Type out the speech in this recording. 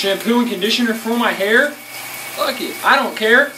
shampoo and conditioner for my hair, fuck it. I don't care.